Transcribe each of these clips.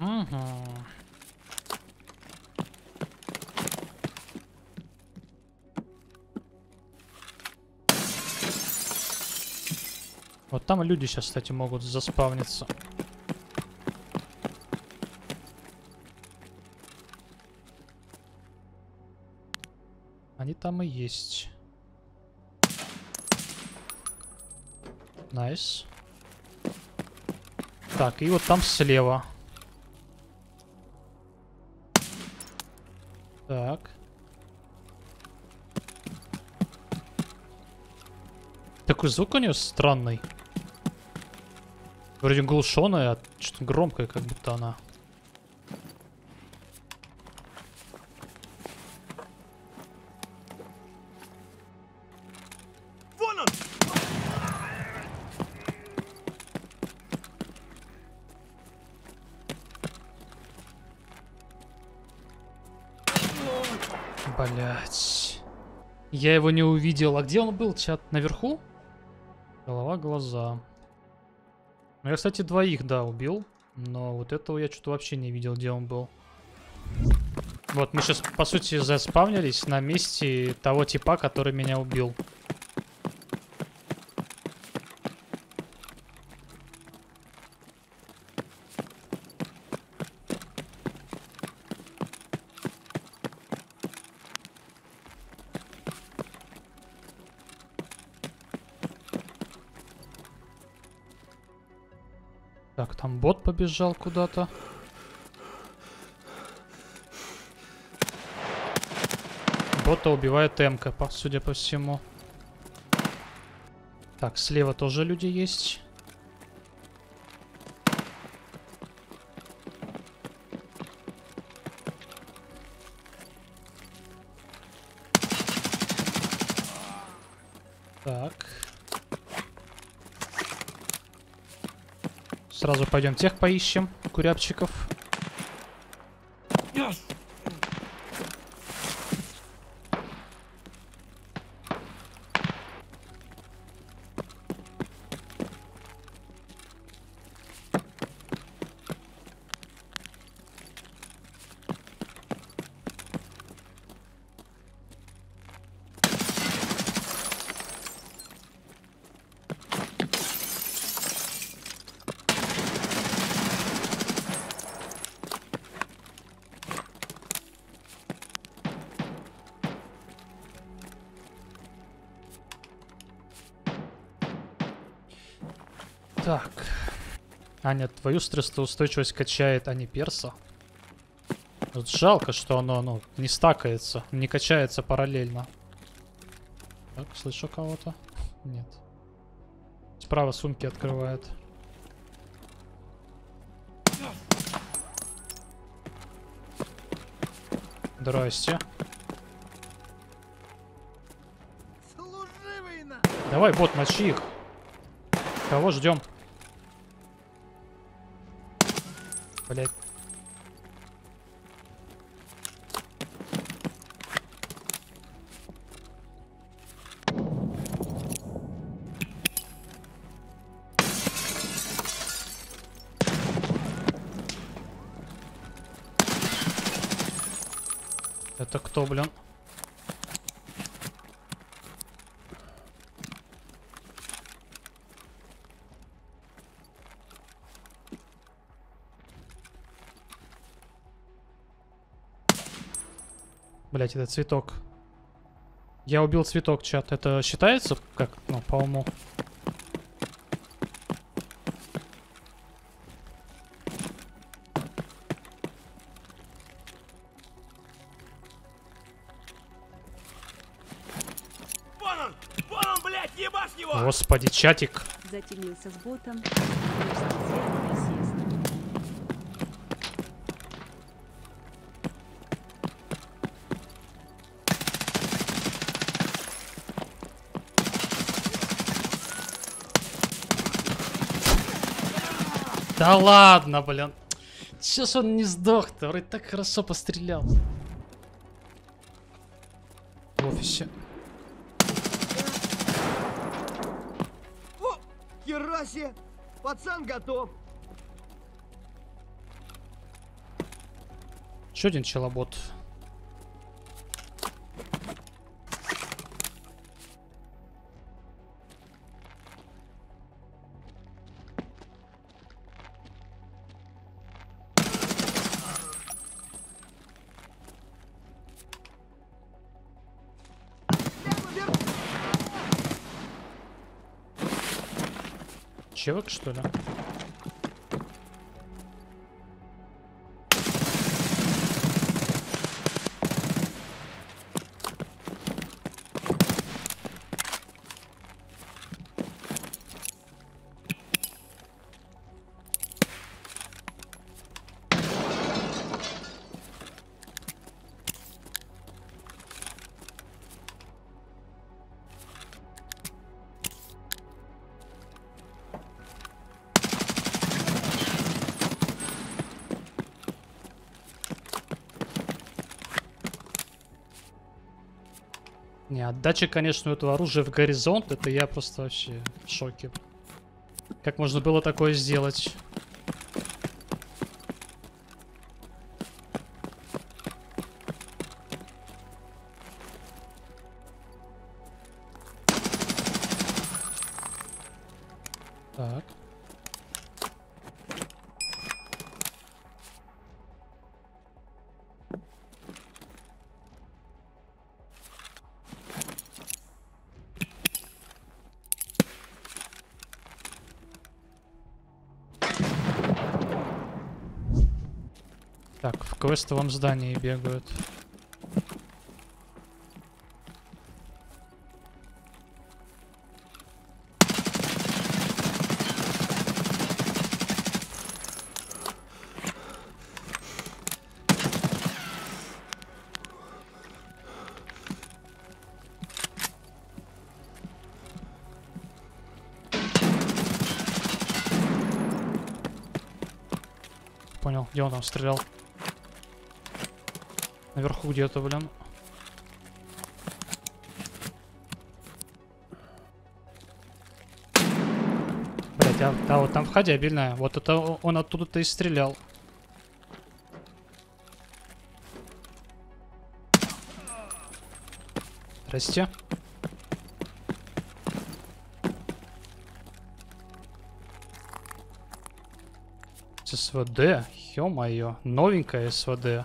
Угу. Вот там люди сейчас, кстати, могут заспавниться. Они там и есть. Nice. Так, и вот там слева. Так. Такой звук у нее странный. Вроде глушеная, а что-то громкое, как будто она. Блять. Я его не увидел. А где он был, чат? Наверху? Голова, глаза. Ну, я, кстати, двоих, да, убил. Но вот этого я что-то вообще не видел, где он был. Вот, мы сейчас, по сути, заспавнились на месте того типа, который меня убил. Так, там бот побежал куда-то. Бота убивает Эмка, судя по всему. Так, слева тоже люди есть. Так. Сразу пойдем тех поищем, куряпчиков. Так. Аня, твою стрессоустойчивость качает, а не перса. Вот жалко, что оно, ну, не стакается, не качается параллельно. Так, слышу кого-то? Нет. Справа сумки открывает. Здрасте. Давай, бот, мочи их. Кого ждем? Блять. Это кто, блин? Блять, это цветок. Я убил цветок, чат. Это считается как, ну, по уму? Вон он! Вон он, блядь, ебашь его! Господи, чатик. Затемился с ботом. Да ладно, блин. Сейчас он не сдох-то, вроде так хорошо пострелял. В офисе. О, херасе! Пацан готов! Еще один челобот. Чевок, что ли? Отдача, конечно, у этого оружия в горизонт, это я просто вообще в шоке. Как можно было такое сделать? Так, в квестовом здании бегают. Понял, где он там стрелял? Наверху где-то, блин. Блять, а, да, вот там входя обильная. Вот это он оттуда-то и стрелял. Здрасте. СВД? Ё-моё. Новенькая СВД.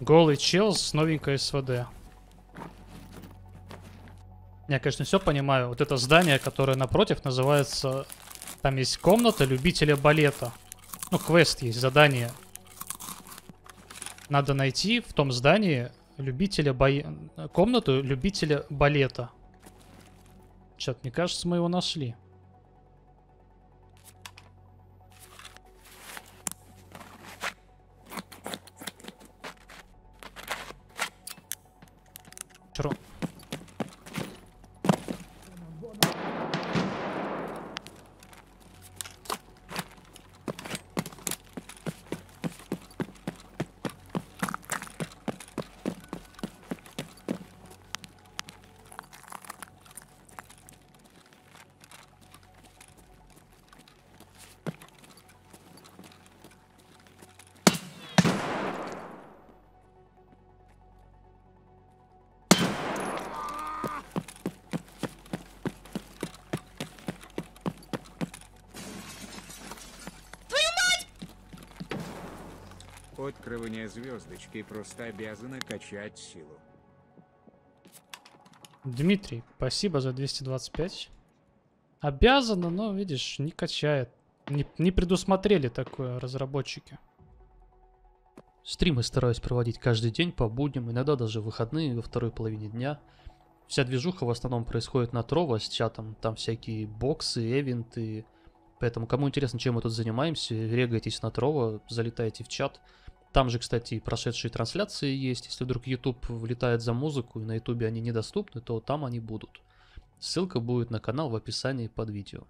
Голый чел с новенькой СВД. Я, конечно, все понимаю. Вот это здание, которое напротив, называется... Там есть комната любителя балета. Ну, квест есть, задание. Надо найти в том здании любителя бое... комнату любителя балета. Чат, мне кажется, мы его нашли. 4 Открывание звездочки просто обязано качать силу. Дмитрий, спасибо за 225. Обязано, но, видишь, не качает. Не, не предусмотрели такое разработчики. Стримы стараюсь проводить каждый день по будням, иногда даже в выходные во второй половине дня. Вся движуха в основном происходит на Трово с чатом, там всякие боксы, эвенты. Поэтому, кому интересно, чем мы тут занимаемся, регайтесь на Трово, залетайте в чат. Там же, кстати, и прошедшие трансляции есть. Если вдруг YouTube влетает за музыку и на YouTube они недоступны, то там они будут. Ссылка будет на канал в описании под видео.